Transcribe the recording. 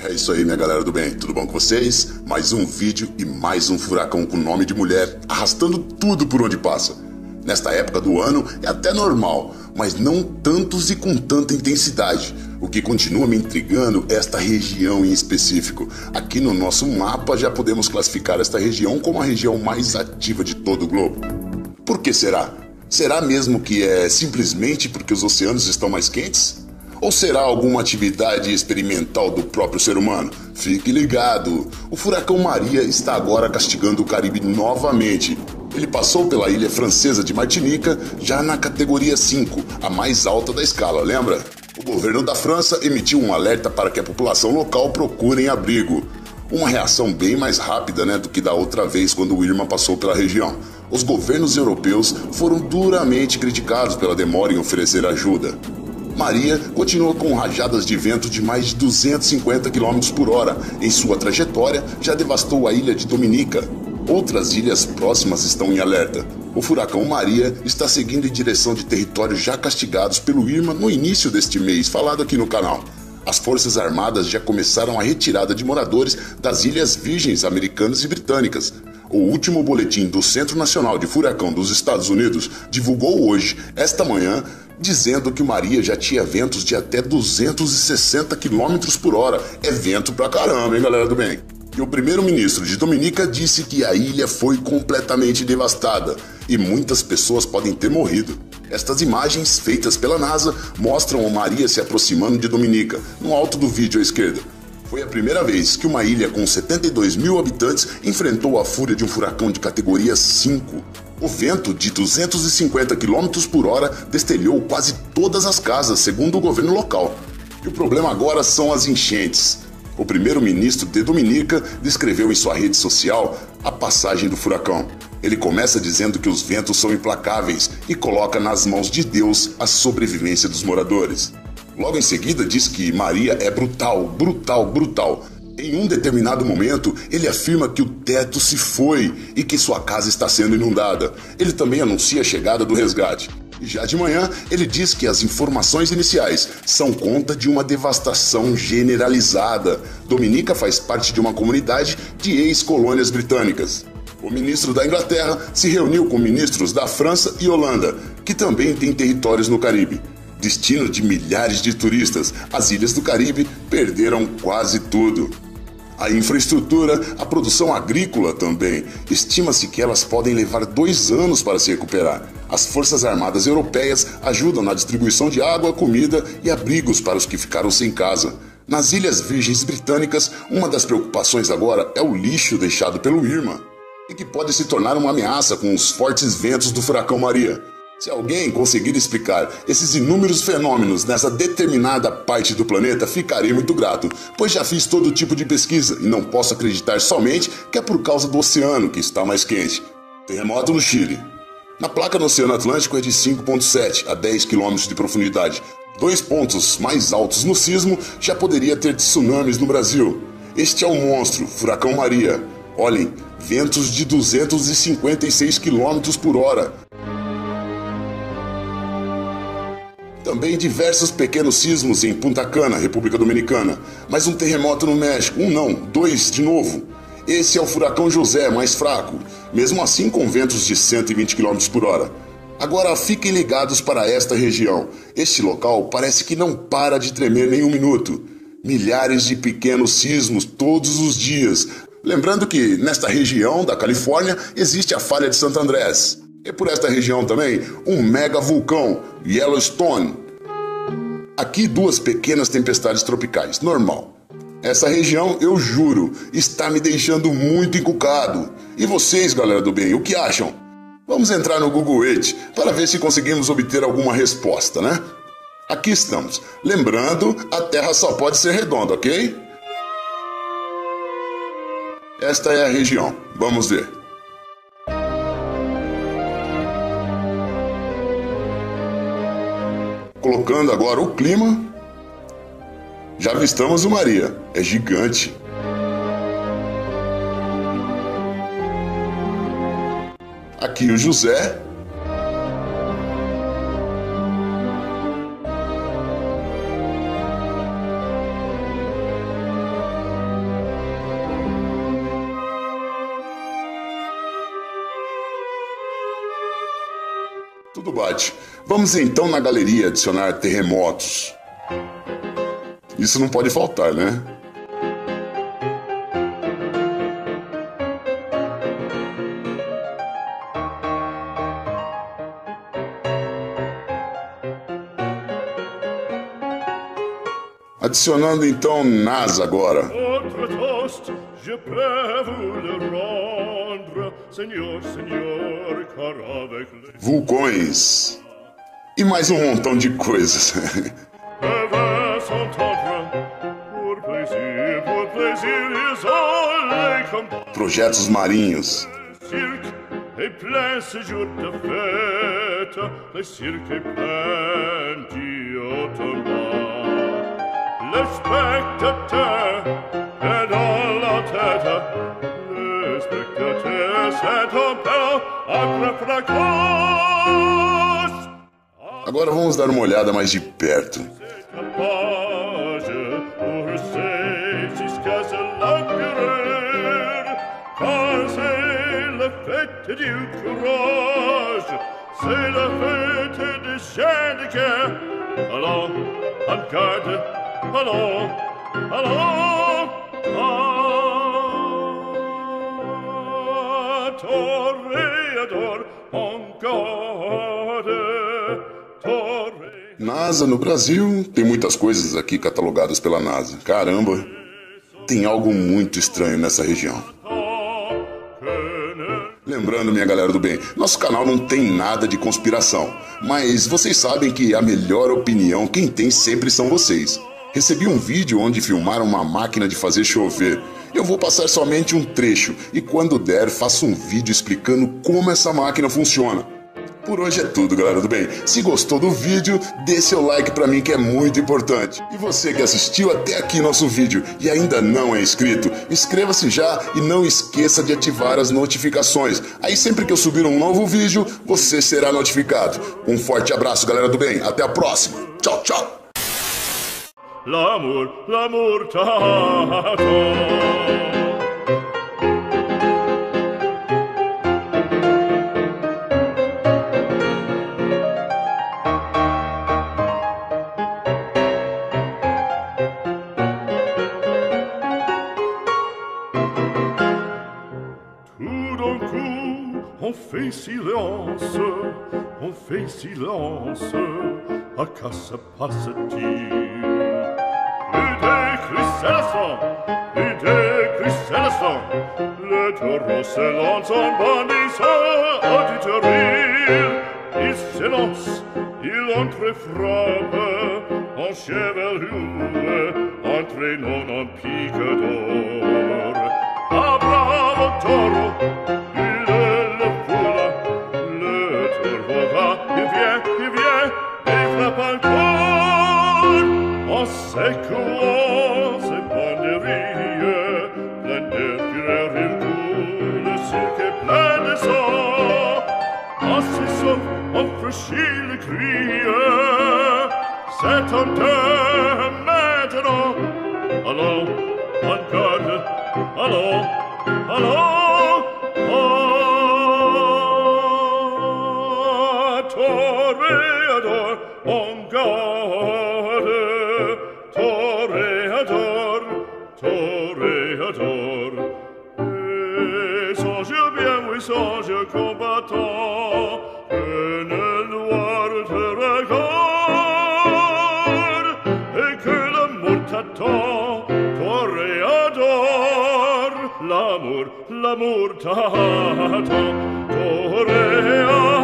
É isso aí, minha galera do bem. Tudo bom com vocês? Mais um vídeo e mais um furacão com nome de mulher, arrastando tudo por onde passa. Nesta época do ano é até normal, mas não tantos e com tanta intensidade. O que continua me intrigando é esta região em específico. Aqui no nosso mapa já podemos classificar esta região como a região mais ativa de todo o globo. Por que será? Será mesmo que é simplesmente porque os oceanos estão mais quentes? Ou será alguma atividade experimental do próprio ser humano? Fique ligado! O furacão Maria está agora castigando o Caribe novamente. Ele passou pela ilha francesa de Martinica, já na categoria 5, a mais alta da escala, lembra? O governo da França emitiu um alerta para que a população local procurem abrigo. Uma reação bem mais rápida né, do que da outra vez quando o Irma passou pela região. Os governos europeus foram duramente criticados pela demora em oferecer ajuda. Maria continua com rajadas de vento de mais de 250 km por hora. Em sua trajetória, já devastou a ilha de Dominica. Outras ilhas próximas estão em alerta. O furacão Maria está seguindo em direção de territórios já castigados pelo Irma no início deste mês, falado aqui no canal. As Forças Armadas já começaram a retirada de moradores das Ilhas Virgens Americanas e Britânicas. O último boletim do Centro Nacional de Furacão dos Estados Unidos divulgou hoje, esta manhã, dizendo que Maria já tinha ventos de até 260 km por hora. É vento pra caramba, hein, galera do bem? E o primeiro-ministro de Dominica disse que a ilha foi completamente devastada e muitas pessoas podem ter morrido. Estas imagens, feitas pela NASA, mostram a Maria se aproximando de Dominica, no alto do vídeo à esquerda. Foi a primeira vez que uma ilha com 72 mil habitantes enfrentou a fúria de um furacão de categoria 5. O vento, de 250 km por hora, destelhou quase todas as casas, segundo o governo local. E o problema agora são as enchentes. O primeiro-ministro de Dominica descreveu em sua rede social a passagem do furacão. Ele começa dizendo que os ventos são implacáveis e coloca nas mãos de Deus a sobrevivência dos moradores. Logo em seguida diz que Maria é brutal, brutal, brutal em um determinado momento, ele afirma que o teto se foi e que sua casa está sendo inundada. Ele também anuncia a chegada do resgate. E já de manhã, ele diz que as informações iniciais são conta de uma devastação generalizada. Dominica faz parte de uma comunidade de ex-colônias britânicas. O ministro da Inglaterra se reuniu com ministros da França e Holanda, que também têm territórios no Caribe. Destino de milhares de turistas, as ilhas do Caribe perderam quase tudo. A infraestrutura, a produção agrícola também. Estima-se que elas podem levar dois anos para se recuperar. As Forças Armadas Europeias ajudam na distribuição de água, comida e abrigos para os que ficaram sem casa. Nas Ilhas Virgens Britânicas, uma das preocupações agora é o lixo deixado pelo Irma e que pode se tornar uma ameaça com os fortes ventos do furacão Maria. Se alguém conseguir explicar esses inúmeros fenômenos nessa determinada parte do planeta, ficarei muito grato, pois já fiz todo tipo de pesquisa e não posso acreditar somente que é por causa do oceano que está mais quente. Terremoto no Chile. Na placa no Oceano Atlântico é de 5,7 a 10 km de profundidade. Dois pontos mais altos no sismo já poderia ter tsunamis no Brasil. Este é o monstro, Furacão Maria. Olhem, ventos de 256 km por hora. Também diversos pequenos sismos em Punta Cana, República Dominicana. Mas um terremoto no México. Um não, dois de novo. Esse é o furacão José, mais fraco, mesmo assim com ventos de 120 km por hora. Agora fiquem ligados para esta região. Este local parece que não para de tremer nem um minuto. Milhares de pequenos sismos todos os dias. Lembrando que nesta região da Califórnia existe a falha de Santo Andrés. E por esta região também, um mega vulcão, Yellowstone. Aqui duas pequenas tempestades tropicais, normal. Essa região, eu juro, está me deixando muito encucado. E vocês, galera do bem, o que acham? Vamos entrar no Google Earth para ver se conseguimos obter alguma resposta, né? Aqui estamos. Lembrando, a Terra só pode ser redonda, ok? Esta é a região. Vamos ver. Colocando agora o clima. Já avistamos o Maria, é gigante. Aqui o José. Tudo bate. Vamos então na galeria adicionar terremotos. Isso não pode faltar, né? Adicionando então NASA agora. Je Vulcões e mais um montão de coisas. combats. Projetos marinhos, cirque est plein ce jour de fête, le cirque est plein d'automne. Le spectateur est dans la tête, Agora vamos dar uma olhada mais de perto. page pour c'est jusqu'à se NASA no Brasil, tem muitas coisas aqui catalogadas pela NASA. Caramba, tem algo muito estranho nessa região. Lembrando, minha galera do bem, nosso canal não tem nada de conspiração, mas vocês sabem que a melhor opinião quem tem sempre são vocês. Recebi um vídeo onde filmaram uma máquina de fazer chover. Eu vou passar somente um trecho e quando der faço um vídeo explicando como essa máquina funciona. Por hoje é tudo, galera do bem. Se gostou do vídeo, dê seu like pra mim que é muito importante. E você que assistiu até aqui nosso vídeo e ainda não é inscrito, inscreva-se já e não esqueça de ativar as notificações. Aí sempre que eu subir um novo vídeo, você será notificado. Um forte abraço, galera do bem. Até a próxima. Tchau, tchau. L'amour, l'amour t'attend. Tout d'un coup, on fait silence, on fait silence, passe-t-il? Ide Chryselaston, Ide Chryselaston, Let Roselons on bandis auditorir, Is silence, il entre frappe, En chevelure, entre non en pique d'or. Of officiel krije Set on te metro Hallo, man garde Hallo, on god. Ah, l'amor tato torea